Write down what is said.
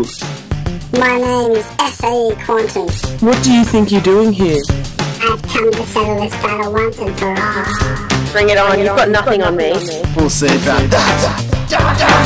My name is SAE Quantum. What do you think you're doing here? I've come to settle this battle once and for all. Bring it on, Bring it you've on. got nothing on me. We'll see about that.